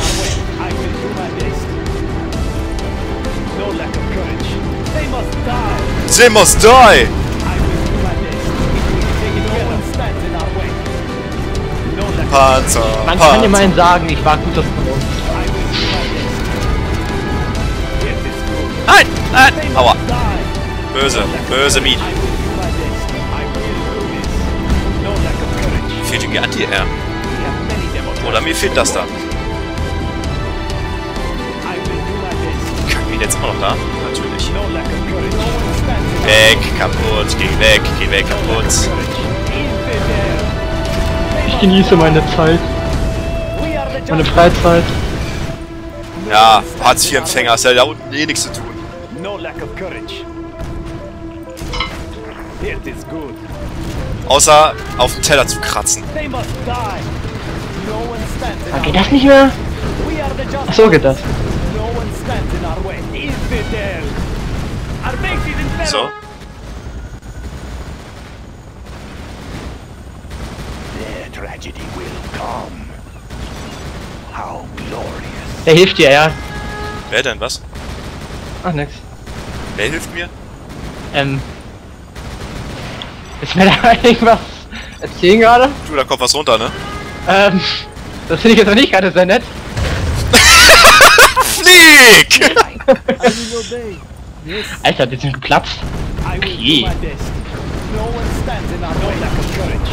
No lack of Panzer, Man kann Panzer. immerhin sagen, ich war gut is good. Nein, nein. They Aua, must die. böse, böse Miet. Fehlt die Anti-Air. Oder mir fehlt das da. Kacken ihn jetzt immer noch da? Natürlich. Weg, kaputt, geh weg, geh weg, kaputt. Ich genieße meine Zeit, meine Freizeit. Ja, Hartz-IV-Empfänger, ist ja da unten eh nichts zu tun. No lack of courage. It is good. Außer auf den Teller zu kratzen. Ah, geht das nicht mehr? Ach so geht das. No one stands in our way. Infidel. Our base is in peril. So. Their tragedy will come. How glorious. Der hilft dir, ja. Wer denn, was? Ach, nix. Wer hilft mir? Ähm. Ist mir [LAUGHS] da irgendwas erzählen gerade? Du, da kommt was runter, ne? Ähm. Das finde ich jetzt noch nicht gerade sehr nett. [LAUGHS] Flieg! [LAUGHS] Alter, die sind geplatzt. Okay. do my best. No one stands in our way. No lack of courage.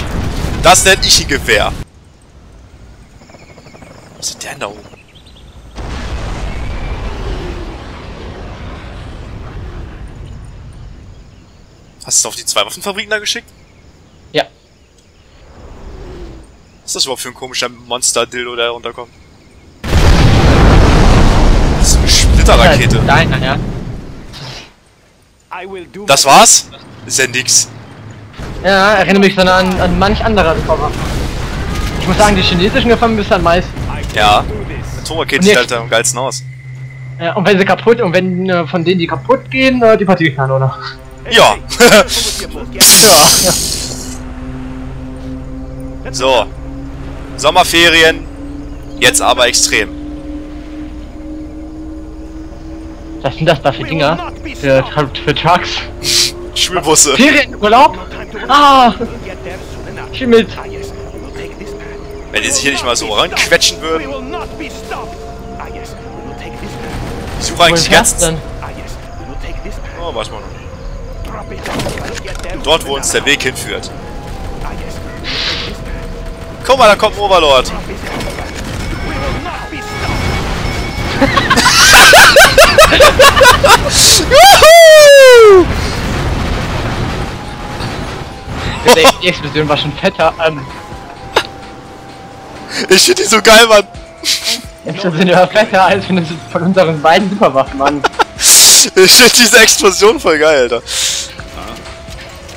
Das nennt ich ein Gewehr. Was ist denn da oben? Hast du es auf die zwei Waffenfabriken da geschickt? Ja. Was ist das überhaupt für ein komischer Monster-Dildo, der da runterkommt? Das ist eine Splitterrakete. Deiner, ja. I will do Das war's? Ist ja nix. Ja, erinnere mich sondern an, an manch anderer Superwaffen. Ich muss sagen, die chinesischen gefallen mir bisher am meisten. Ja. Atomraketen sieht halt am geilsten aus. Ja, und wenn sie kaputt, und wenn äh, von denen die kaputt gehen, äh, die Partikelkanone. Ja. Ja. [LAUGHS] so. Sommerferien. Jetzt aber extrem. Was sind das da für Dinger? Für, für Trucks? Schulbusse. Ferienurlaub? Ah. Schimmel. Wenn die sich hier nicht mal so ranquetschen würden. Ah. Ich suche eigentlich die ganzen... Ah, path. Oh, warte mal. Drop Dort, wo uns der Weg hinführt. Guck mal, da kommt ein Overlord. Die Explosion war schon fetter. Ähm, Ich finde die so geil, Mann. die Explosion war fetter als von unseren beiden Superwaffen, Mann. Ich finde diese Explosion voll geil, Alter.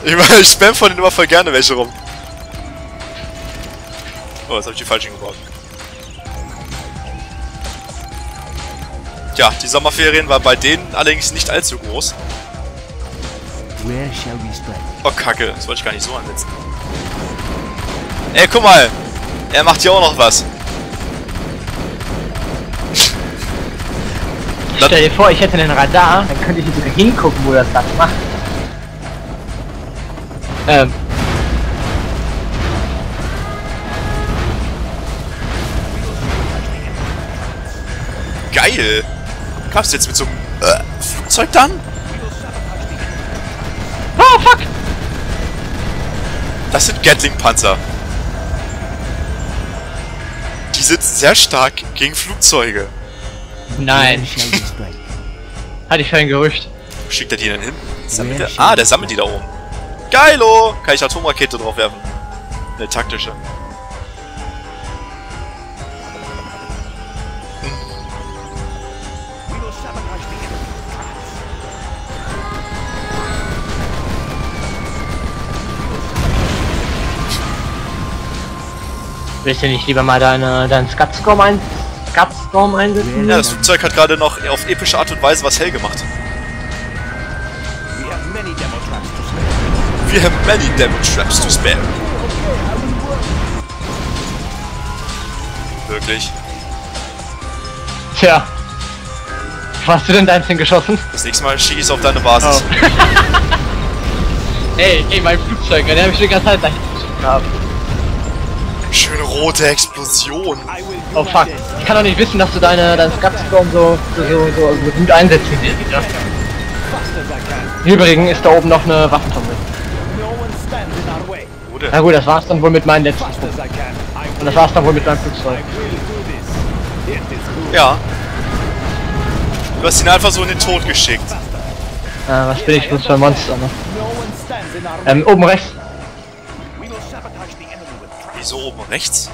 Ich meine, ich spam von denen immer voll gerne welche rum. Oh, jetzt habe ich die falschen gebaut. Tja, die Sommerferien war bei denen allerdings nicht allzu groß. Where shall we strike? Oh, Kacke, das wollte ich gar nicht so ansetzen. Ey, guck mal! Er macht hier auch noch was. Stell dir vor, ich hätte einen Radar, dann könnte ich hier sogar hingucken, wo das Ganze macht. Ähm, Geil! Kamst du jetzt mit so einem äh, Flugzeug dann? oh fuck! Das sind Gatling-Panzer. Die sind sehr stark gegen Flugzeuge. Nein, [LAUGHS] hatte ich für ein Gerücht. Wo schickt er die denn hin? Sammelt der? Ah, der sammelt die da oben. Geilo! Kann ich Atomrakete drauf werfen. Eine taktische. Willst du nicht lieber mal deine, deinen Scutstorm, ein, einsetzen? Ja, das Flugzeug hat gerade noch auf epische Art und Weise was hell gemacht. We have many demo traps to spare. Wirklich? Tja. Wo hast du denn deins hingeschossen? Das nächste Mal es auf deine Basis. [LAUGHS] ey, ey, mein Flugzeug, den habe ich die ganze Zeit dahin gehabt. Schöne rote Explosion. Oh fuck. Ich kann doch nicht wissen, dass du deine, deinen Scutstorm so, so, so, so, gut einsetzen willst. Can. Im Übrigen ist da oben noch eine Waffenfabrik. Na gut, das war's dann wohl mit meinen letzten Und das war's dann wohl mit meinem Flugzeug. Ja. Du hast ihn einfach so in den Tod geschickt. Äh, was bin ich bloß für ein Monster, ne? Ähm, oben rechts. Wieso oben rechts?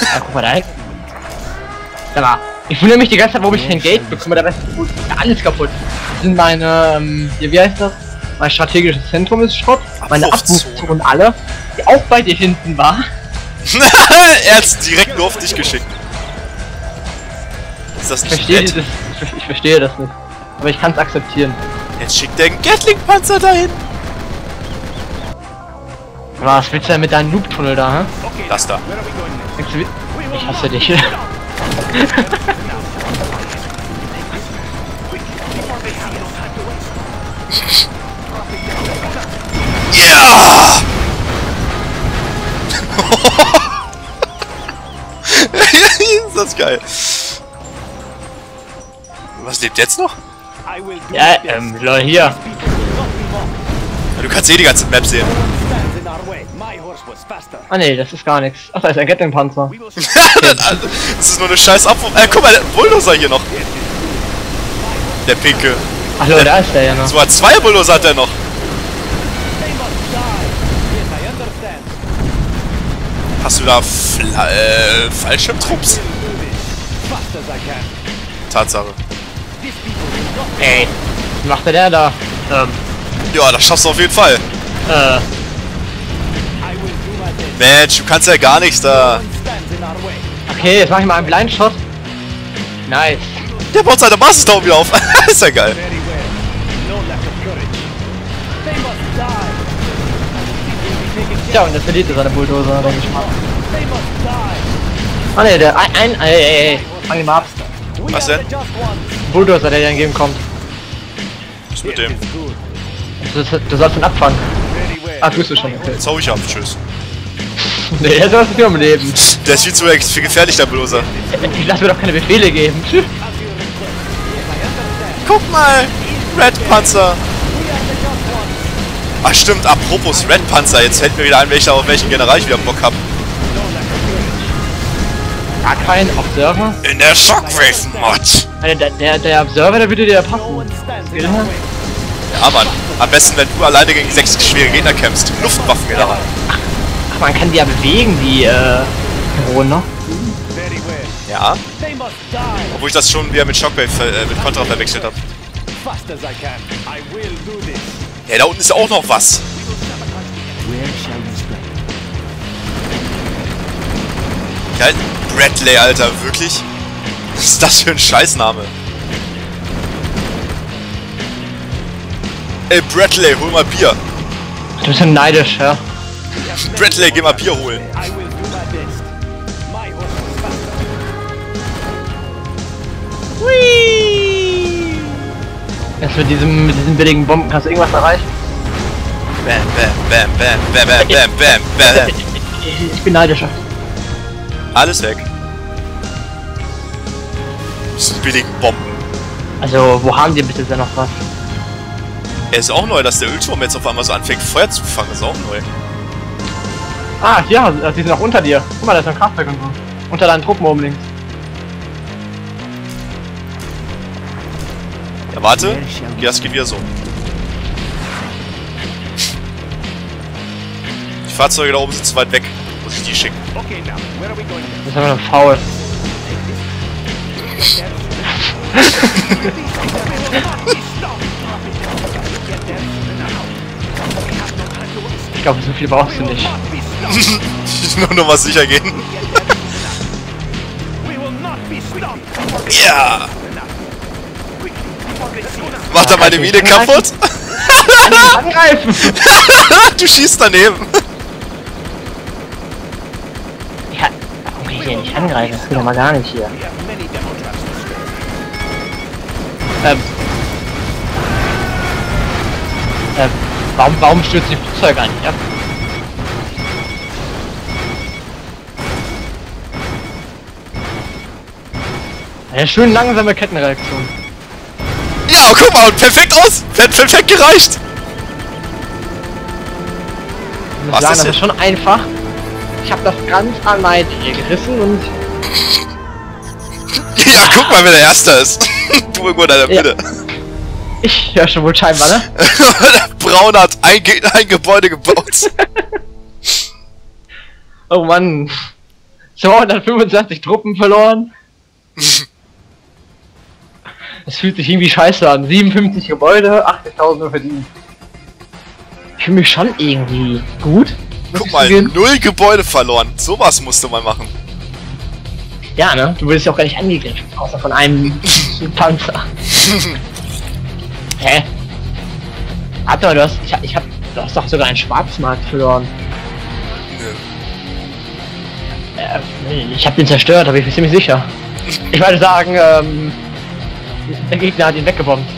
Ja, guck mal da hinten. Da war. Ich wundere mich die ganze Zeit, warum ich kein Geld bekomme, der Rest ist alles kaputt. Sind meine, ähm, wie heißt das? Mein strategisches Zentrum ist Schrott. Meine Abwurfzone. Abwurfzonen alle. Die auch bei dir hinten war. [LAUGHS] er hat's direkt nur auf dich geschickt. Ist das Ich nicht verstehe nett? das, ich, ich verstehe das nicht. Aber ich kann es akzeptieren. Jetzt schickt er einen Gatling-Panzer dahin. Was willst du denn mit deinem Noob-Tunnel da, hä? Okay, Das da. Ich hasse dich. [LAUGHS] [LAUGHS] Ja! [LAUGHS] ist das geil. Was lebt jetzt noch? Ja, ähm, Leute, hier. Du kannst eh die ganze Map sehen. Ah ne, das ist gar nichts. Ach, da ist ein will [LAUGHS] das ist nur eine scheiß Abwurf. Äh, guck mal, der Bulldozer hier noch. Der Pinke. Ach Leute, da ist der ja noch. So zwei Bulldozer hat er noch. They must die. Yes, I understand. Hast du da Fla äh, Fallschirmtrupps? Tatsache. Ey, was macht der da? Ähm, Ja, das schaffst du auf jeden Fall. äh. Mensch, du kannst ja gar nichts da. Okay, jetzt mach ich mal einen Blindshot. Nice. Der baut seine Basis da oben wieder auf. [LAUGHS] ist ja geil. Tja, und das verliert er seine Bulldozer, denke ich mal. Ah ne, der, ein, ein, ey, ey, ey, fang ihn mal ab. Was denn? Bulldozer, der dir entgegenkommt. Was mit dem? Du, du sollst ihn abfangen. Ah, tust du schon, okay. Jetzt hau ich ab. Tschüss. [LAUGHS] Nee, er soll es nicht umleben. [LAUGHS] Der ist viel zu viel gefährlich, der Bulldozer. Ich lass mir doch keine Befehle geben. [LAUGHS] Guck mal. Red Panzer. We are the just ones. Ach stimmt, apropos Red Panzer. Jetzt fällt mir wieder ein, welcher auf welchen General ich wieder Bock hab. No lack of courage. Gar kein Observer. In der Shockwave-Mod. Also der, der, der Observer, der würde dir ja passen. Ja. Mann. Am besten, wenn du alleine gegen sechs schwere Gegner kämpfst. Luftwaffengeneral. Ach, man kann die ja bewegen, die, äh, Heroen, ne? Ja. Obwohl ich das schon wieder mit Shockwave, äh, mit Contra verwechselt habe. Ja, da unten ist auch noch was. Ja, Bradley, Alter, wirklich? Was ist das für ein Scheißname? Ey, Bradley, hol mal Bier. Du bist ja neidisch, ja? Bradley, geh mal Bier holen. I Erst mit diesem, mit diesen billigen Bomben kannst du irgendwas erreichen? Bam, bam, bam, bam, bam, bam, bam, bam, bam. [LAUGHS] Ich bin neidischer. Alles weg. Das sind billigen Bomben. Also, wo haben die bitte denn noch was? Er ist auch neu, dass der Ölturm jetzt auf einmal so anfängt, Feuer zu fangen. Ist auch neu. Ah, ja, die sind auch unter dir. Guck mal, da ist ein Kraftwerk und so. Unter deinen Truppen oben links. Ja, warte. Ja, es geht wieder so. Die Fahrzeuge da oben sind zu weit weg. Muss ich die schicken. Okay, now, where are we going? Das ist einfach nur faul. Ich glaube, so viel brauchst du nicht. [LAUGHS] Nur noch mal sicher gehen. Ja! Macht er meine Mine kaputt? Angreifen! [LAUGHS] du schießt daneben. Ja, warum kann ich hier nicht angreifen? Das geht doch mal gar nicht hier. Ähm. Ähm, warum, warum stürzt die Flugzeug an? Ja. Eine schön langsame Kettenreaktion. Ja, guck mal, perfekt aus. Per perfekt gereicht. Ich Was sagen, ist das ist schon einfach. Ich habe das ganz allein hier gerissen und [LAUGHS] Ja, guck mal, wer der Erste ist. [LAUGHS] du irgendwo in Ja. Mitte. ich ja schon wohl scheinbar, ne? [LAUGHS] Braun hat ein, Ge ein Gebäude gebaut. Oh Mann. 225 Truppen verloren. Das fühlt sich irgendwie scheiße an. 57 Gebäude, 80.000 nur verdient. Ich fühle mich schon irgendwie gut. Guck mal, zugeben. null Gebäude verloren. Sowas musste man machen. Ja, ne? Du wurdest ja auch gar nicht angegriffen. Außer von einem [LAUGHS] Panzer. Hä? Warte mal, du hast, ich, ich hab, du hast doch sogar einen Schwarzmarkt verloren. Äh, ich hab den zerstört, aber ich bin ziemlich sicher. Ich würde sagen, ähm, der Gegner hat ihn weggebombt.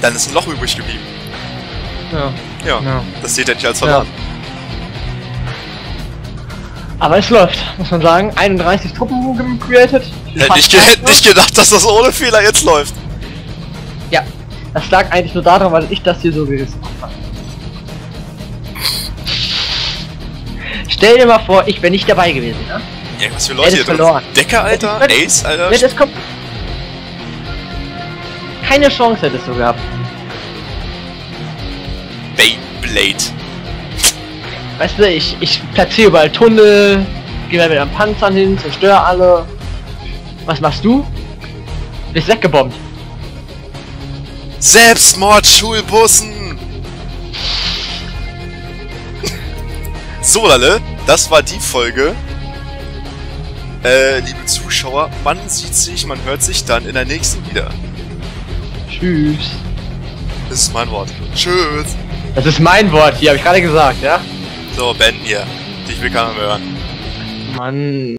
Dann ist ein Loch übrig geblieben. Ja. Ja, Ja. das seht ihr nicht als verloren. Aber es läuft, muss man sagen. 31 Truppen created. Hätte nicht, ge hätte nicht gedacht, dass das ohne Fehler jetzt läuft. Ja, das lag eigentlich nur daran, weil ich das hier so gerissen habe. Stell dir mal vor, ich wäre nicht dabei gewesen, ne? Ja, was für Leute hier drin verloren. Decker, Alter? Ace, Alter? Wenn das kommt. Keine Chance hättest du gehabt. Beyblade. Weißt du, ich, ich platziere überall Tunnel, gehe mal mit einem Panzern hin, zerstöre alle. Was machst du? Bist weggebombt. Selbstmord-Schulbussen! so, Lalle, das war die Folge. Äh, liebe Zuschauer, man sieht sich, man hört sich dann in der nächsten wieder. Tschüss. Das ist mein Wort. Tschüss. Das ist mein Wort hier, habe ich gerade gesagt, ja? So, Ben hier. Dich will keiner mehr hören. Mann.